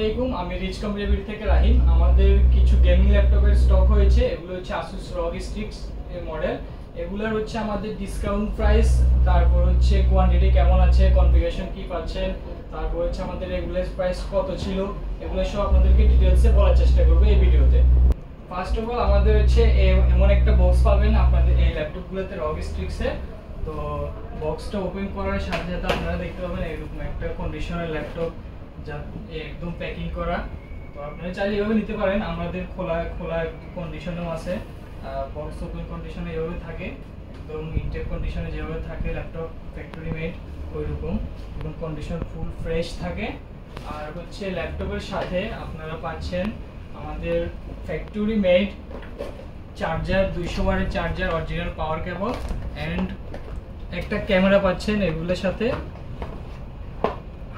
আলাইকুম, আমি rich computer থেকে রাহিম। আমাদের কিছু গেমিং ল্যাপটপের স্টক হয়েছে, এগুলো হচ্ছে আসুস রগ Strix এর মডেল এগুলোর হচ্ছে আমাদের ডিসকাউন্ট প্রাইস তারপর হচ্ছে কোয়ান্টিটি কেমন আছে কনফিগারেশন কি পাচ্ছেন, তারপর হচ্ছে আমাদের রেগুলার প্রাইস কত ছিল, এগুলো সব আপনাদেরকে ডিটেলসে বলার চেষ্টা করব এই ভিডিওতে। ফার্স্ট অফ অল আমাদের হচ্ছে এমন একটা বক্স পাবেন আপনাদের এই ল্যাপটপগুলোতে রগ এর তো বক্সটা ওপেন করার সাথে সাথে আপনারা দেখতে পাবেন এরকম একটা কন্ডিশনার ল্যাপটপ যা একদম প্যাকিং করা। তো আপনারা চাইলে এভাবে নিতে পারেন। আমাদের খোলা খোলা কন্ডিশনেও আছে। বক্স ওপেন কন্ডিশনে এভাবে থাকে। একদম ইনটেক কন্ডিশনে যেভাবে থাকে ল্যাপটপ ফ্যাক্টরি মেড ওই রকম এবং কন্ডিশন ফুল ফ্রেশ থাকে। আর হচ্ছে ল্যাপটপের সাথে আপনারা পাচ্ছেন আমাদের ফ্যাক্টরি মেড চার্জার দুইশো ওয়ারের charger original power cable and একটা ক্যামেরা পাচ্ছেন এগুলোর সাথে।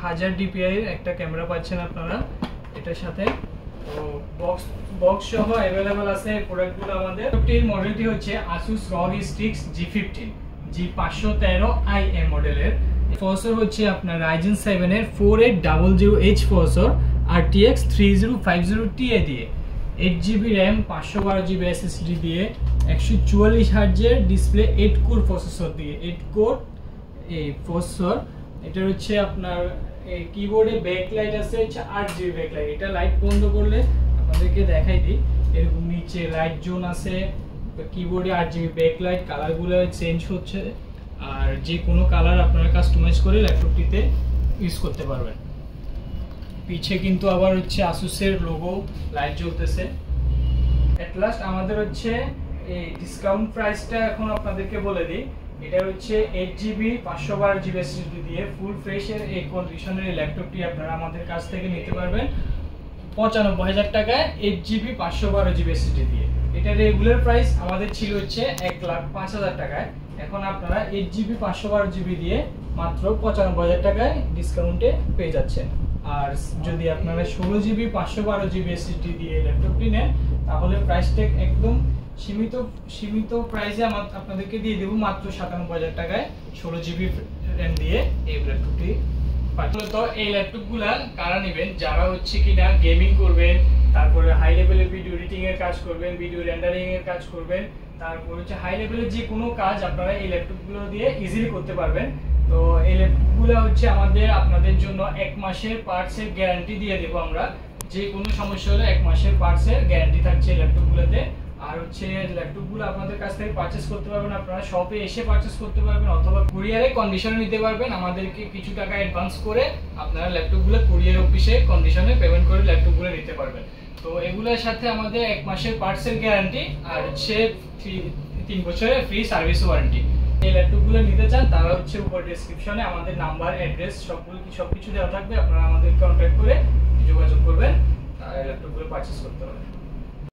হাজার ডিপিআই একটা ক্যামেরা পাচ্ছেন আপনারা, এটার সাথে। তো বক্স বক্স সহ অ্যাভেলেবেল আছে প্রোডাক্টগুলো আমাদের। এর মডেলটি হচ্ছে Asus ROG Strix G15 জি পাঁচশো তেরো আই এম মডেলের প্রসেসর হচ্ছে আপনার 7 এর four eight double zero H processor RTX three zero five zero Ti দিয়ে। এইট জিবি র্যাম পাঁচশো বারো জিবি এসএসডি দিয়ে, একশো চুয়াল্লিশ হার্জের ডিসপ্লে এইট কোর প্রসেসর দিয়ে। এইট কোর এই প্রসেসর এটা হচ্ছে আপনার কিবোর্ডে ব্যাক লাইট আছে, হচ্ছে আট জিবি ব্যাক লাইট এটা লাইট বন্ধ করলে আপনাদেরকে দেখাই দিই। এরকম নিচে লাইট জোন আছে কিবোর্ডে আট জিবি ব্যাক লাইট কালারগুলো চেঞ্জ হচ্ছে। আর যে কোনো কালার আপনারা কাস্টমাইজ করে ল্যাপটপটিতে ইউজ করতে পারবেন। পিছে কিন্তু আবার হচ্ছে আসুসের লোগো লাইট জ্বলতেছে। এট লাস্ট আমাদের হচ্ছে এই ডিসকাউন্ট প্রাইসটা এখন আপনাদেরকে বলে দিই। এটা হচ্ছে এইট জিবি পাঁচশো বারো জিবি এসএসডি দিয়ে ফুল ফ্রেশের এই কন্ডিশনের এই ল্যাপটপটি আপনারা আমাদের কাছ থেকে নিতে পারবেন। পঁচানব্বই হাজার টাকায় এইট জিবি পাঁচশো বারো জিবি এসএসডি দিয়ে। এটা রেগুলার প্রাইস আমাদের ছিল হচ্ছে এক লাখ পাঁচ হাজার টাকায়। এখন আপনারা এইট জিবি পাঁচশো বারো জিবি দিয়ে মাত্র পঁচানব্বই হাজার টাকায় ডিসকাউন্টে পেয়ে যাচ্ছেন। আর যদি আপনারা ষোলো জিবি পাঁচশো বারো জিবি এসএসডি দিয়ে ল্যাপটপটি নেন, তাহলে প্রাইস প্রাইসটা একদম সীমিত সীমিত প্রাইসে আমার আপনাদেরকে দিয়ে দেবো মাত্র সাতানব্বই হাজার টাকায় ষোলো জিবি র্যাম দিয়ে এই ল্যাপটপটি তো এই ল্যাপটপগুলা কারা নেবেন? যারা হচ্ছে কিনা গেমিং করবেন, তারপরে হাই লেভেলের ভিডিও এডিটিং এর কাজ করবেন ভিডিও রেন্ডারিং এর কাজ করবেন, তারপর হচ্ছে হাই লেভেলের যে কোনো কাজ আপনারা এই ল্যাপটপগুলো দিয়ে ইজিলি করতে পারবেন। তো এই ল্যাপটপগুলো হচ্ছে আমাদের, আপনাদের জন্য এক মাসের পার্টসের গ্যারান্টি দিয়ে দেবো আমরা। যে কোনো সমস্যা হলে এক মাসের পার্টসের গ্যারান্টি থাকছে এই ল্যাপটপগুলোতে আর হচ্ছে ল্যাপটপগুলো আপনাদের কাছ থেকে পারচেস করতে পারবেন, আপনারা শপে এসে পারচেস করতে পারবেন অথবা কুরিয়ারে কন্ডিশনে নিতে পারবেন। আমাদেরকে কিছু টাকা অ্যাডভান্স করে আপনারা ল্যাপটপগুলো কুরিয়ার অফিসে কন্ডিশনে পেমেন্ট করে ল্যাপটপগুলো নিতে পারবেন। তো এগুলোর সাথে আমাদের এক মাসের পার্টসের গ্যারান্টি আর হচ্ছে তিন বছরের ফ্রি সার্ভিস ওয়ারেন্টি এই ল্যাপটপগুলো নিতে চান, তারা হচ্ছে উপর ডেসক্রিপশনে আমাদের নাম্বার অ্যাড্রেস সবগুলো সব কিছু দেওয়া থাকবে। আপনারা আমাদের কন্ট্যাক্ট করে যোগাযোগ করবেন আর ল্যাপটপগুলো পারচেস করতে পারবেন।